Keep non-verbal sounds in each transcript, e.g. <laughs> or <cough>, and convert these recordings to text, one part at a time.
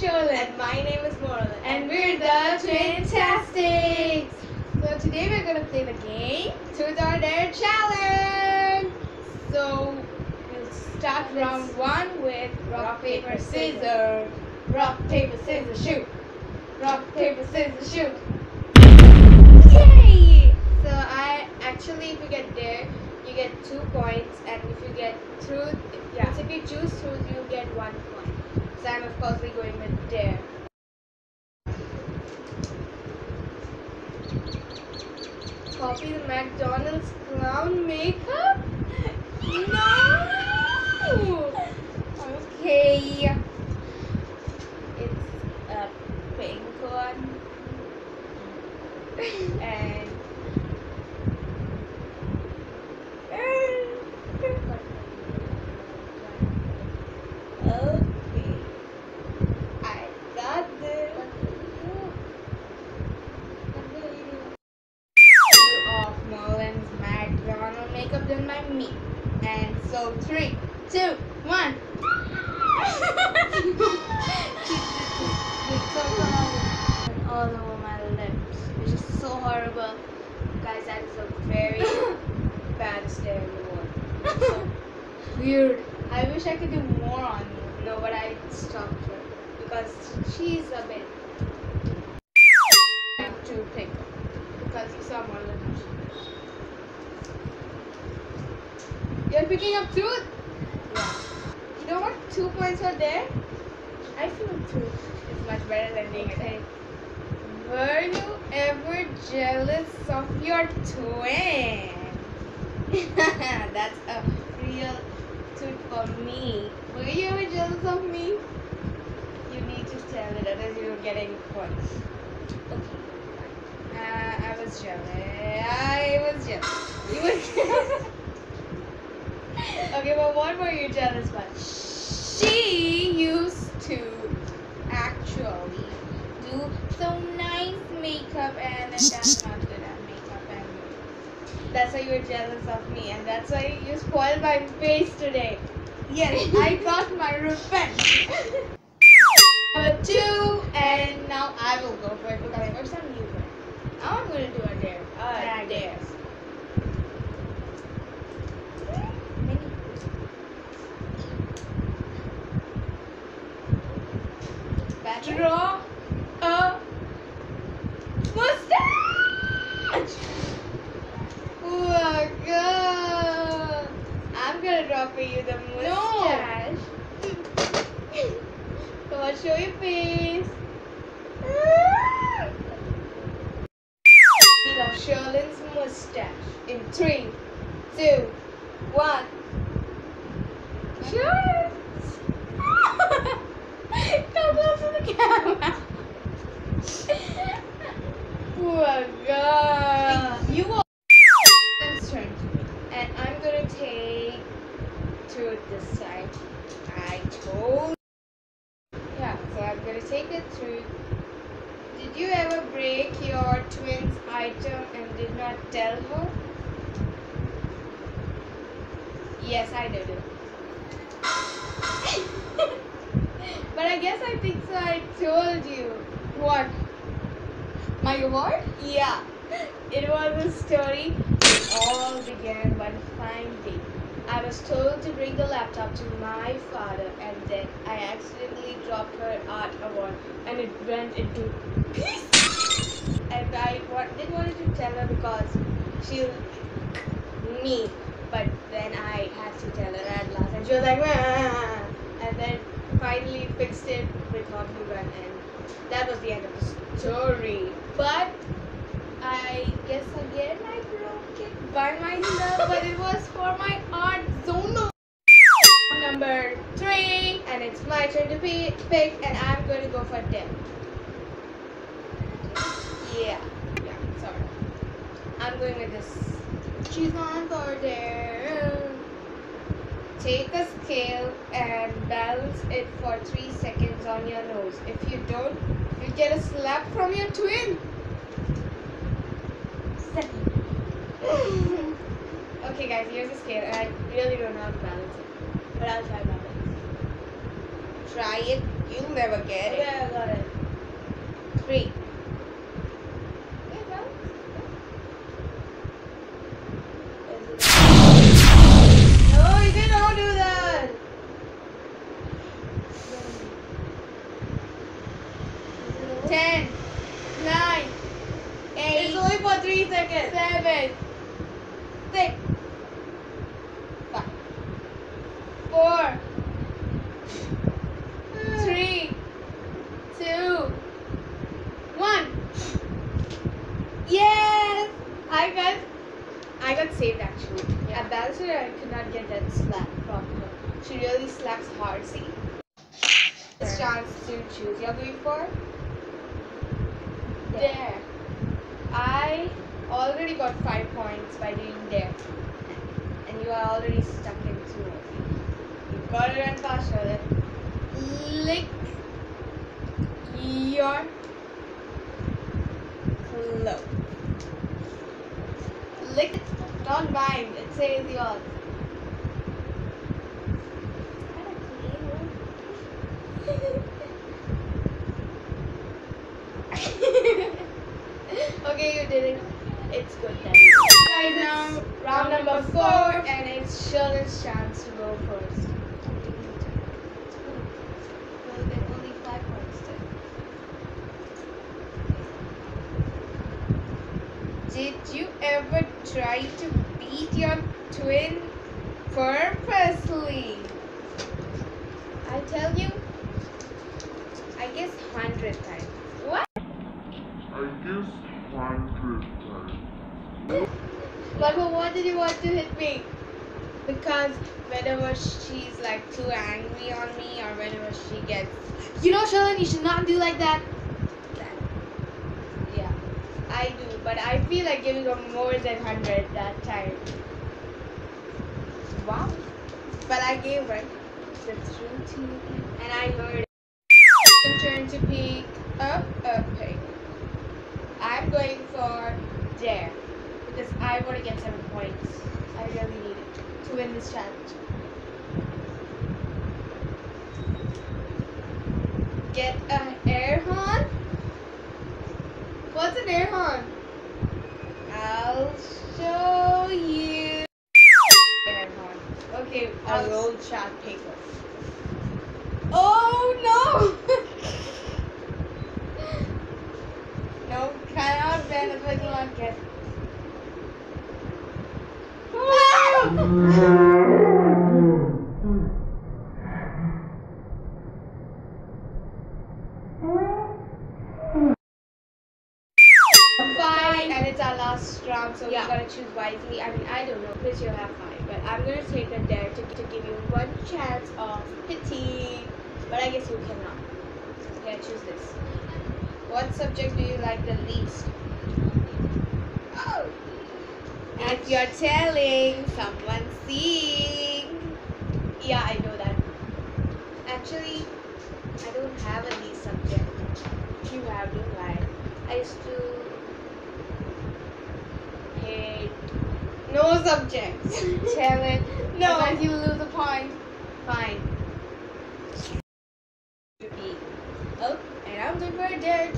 is. And my name is Moral. And we're the Twintastics. So today we're gonna play the game Truth or Dare Challenge. So we'll start round one with rock paper scissors. Rock paper scissors shoot. Rock paper scissors shoot. Yay! So I actually, if you get dare, you get two points, and if you get truth, yeah, if you choose truth, you get one point. So I'm of course going with dare. Copy the McDonald's clown makeup? No! Okay. It's a pink one. <laughs> And Okay. I got this. of Merlin's McDonald makeup done by me. And so three, two, one. It's so common all over my lips, which is so horrible. Guys, that is a very <laughs> bad stare in the world. So <laughs> weird. I wish I could do more on you. No, but I stopped her because she's a bit to pick because you saw more than You're picking up truth? Yeah. You know what? Two points are there. I feel truth is much better than being okay. Were you ever jealous of your twin? <laughs> That's a real truth for me. Were you ever jealous of me? You need to tell it, otherwise you're getting points. Okay. Uh, I was jealous. I was jealous. You were jealous. <laughs> okay, but what were you jealous about? She used to actually do some makeup and then that's not good at makeup and that's why you're jealous of me and that's why you spoiled my face today. Yes, I <laughs> got my revenge. Number two, and now I will go for it because first time you win. Now I'm going to do a dare. Uh, dare. Draw a mustache. Oh my god! I'm gonna draw for you the mustache. Come on, show your face. Now Sherlin's mustache in three, two, one. Sherlin! Come close to the camera. <laughs> oh my god. You will turn and I'm gonna take to this side. I told Yeah, so I'm gonna take it through. Did you ever break your twin's item and did not tell her? Yes, I did it. <laughs> but I guess I think so. I told you. What? My award? Yeah. It was a story. It all began one fine day. I was told to bring the laptop to my father, and then I accidentally dropped her art award, and it went into. And I didn't want to tell her because she'll me, but then I had to tell her at last, and she was like, "Wah." and then finally fixed it with hot glue gun, and that was the end of the story. But I guess again I broke it by myself, but it was for my art zone. Number three, and it's my turn to pi- pick, and I'm going to go for them. Yeah, yeah, sorry. I'm going with this. She's on for there. Take a scale and balance it for three seconds on your nose. If you don't, you get a slap from your twin. <gasps> okay, guys, here's the scale, and I really don't know how to balance it, but I'll try my best. Try it You'll never get Okay, it. I got it. Three. 10, 9, 8. It's only for 3 seconds. 7, 6, 4, 3, 2, 1. Yes! I got, I got saved actually. Yeah. At Balancer, I could not get that slap properly. She really slaps hard, see? chance to choose your three for there. I already got five points by doing there. And you are already stuck in two. You gotta run faster then. Lick your clothes. Lick. Don't mind. It says yours. Okay, you did it. It's good then. Guys, now round number four, and it's Shirley's chance to go first. Did you ever try to beat your twin purposely? I tell you, I guess hundred times. What? I guess hundred times. But for what did you Because whenever she's like too angry on me or whenever she gets You know Shalin, you should not do like that. Yeah. I do, but I feel like giving her more than hundred that time. Wow. But I gave her the truth and I heard. Turn to pick up pick. I'm going for dare because I want to get seven points. I really need it to win this challenge. Get an air horn. What's an air horn? I'll show you. Air horn. Okay, I'll roll chart paper. Oh no! no, cannot benefit not get. Fine, and it's our last round, so Yeah. we gotta choose wisely. I mean, I don't know, Chris, you have five, but I'm gonna take a dare to, to give you one chance of pity, but I guess you cannot. Yeah, choose this. What subject do you like the least? Oh, if you're telling someone seeing, yeah, I know that. Actually, I don't have any subject. You have, don't lie. I used to hate no subjects. <laughs> Tell it. No. Otherwise you lose a point. Fine. Be. Oh, and I'm for a.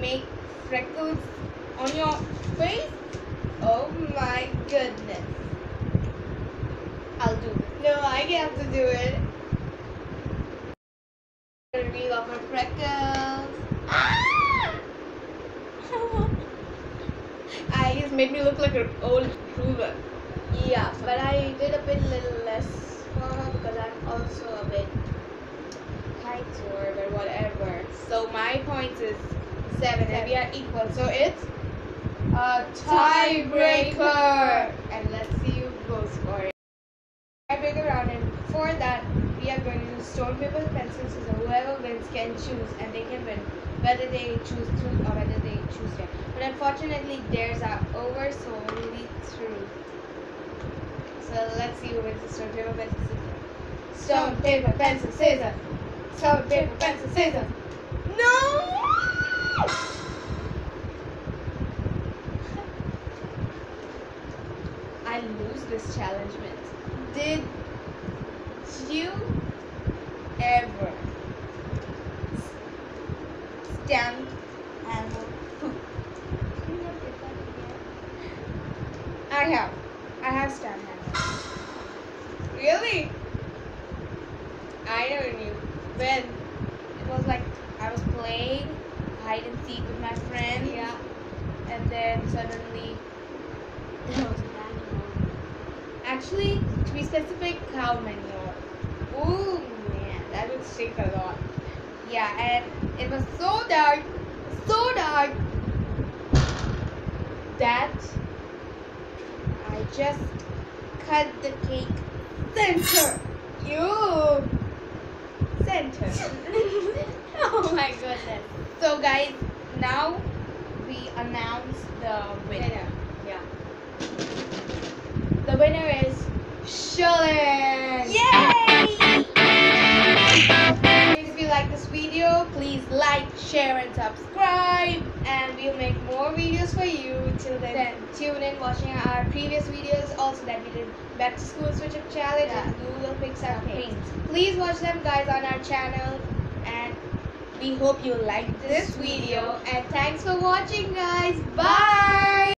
Make freckles on your face. Oh my goodness. I'll do it. No, I have to do it. Reel off her freckles. Ah! <laughs> I just made me look like an old ruler. Yeah, but I did a bit little less for her because I'm also a bit Kitesurf or whatever. So my points is seven, and we are equal. So it's a tiebreaker. And let's see who goes for it. Tiebreaker round, and for that we are going to do stone paper pencil scissors. Whoever wins can choose, and they can win whether they choose truth or whether they choose dare. But unfortunately, dares are over, so only true. So let's see who wins the stone paper pencil scissors. Stone paper pencil scissors. Stone paper pencil scissors. No! this challenge. Did you ever stamp animal poop? I have. I have stamped animal. Really? I never knew. When it was like I was playing hide and seek with my friend. Yeah. And then suddenly <laughs> Actually, to be specific, cow manure. Ooh man, that would stink a lot. Yeah, and it was so dark, so dark that I just cut the cake center. You center. <laughs> oh my goodness. so guys, now we announce the winner. Yeah. The winner is Shalin. Yay! If you like this video, please like, share, and subscribe. And we'll make more videos for you. Till then, Then. tune in watching our previous videos. Also, that we did back to school switch up challenge Yeah. and Google Pixar Paint. Please watch them, guys, on our channel. And we hope you liked this video. And thanks for watching, guys. Bye.